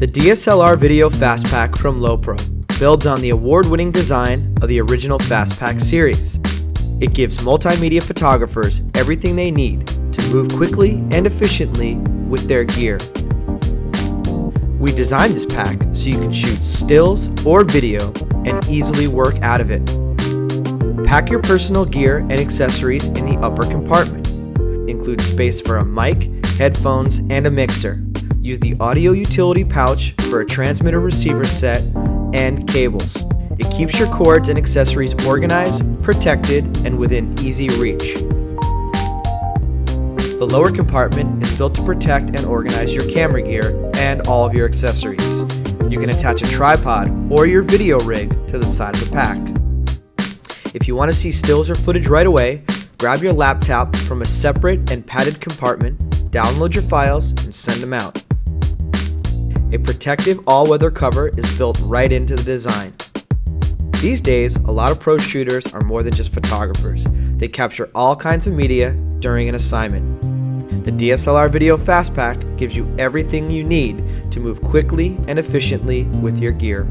The DSLR Video Fastpack from Lowepro builds on the award-winning design of the original Fastpack series. It gives multimedia photographers everything they need to move quickly and efficiently with their gear. We designed this pack so you can shoot stills or video and easily work out of it. Pack your personal gear and accessories in the upper compartment. Include space for a mic, headphones, and a mixer. Use the audio utility pouch for a transmitter receiver set and cables. It keeps your cords and accessories organized, protected, and within easy reach. The lower compartment is built to protect and organize your camera gear and all of your accessories. You can attach a tripod or your video rig to the side of the pack. If you want to see stills or footage right away, grab your laptop from a separate and padded compartment, download your files, and send them out. A protective all-weather cover is built right into the design. These days, a lot of pro shooters are more than just photographers. They capture all kinds of media during an assignment. The DSLR Video Fastpack gives you everything you need to move quickly and efficiently with your gear.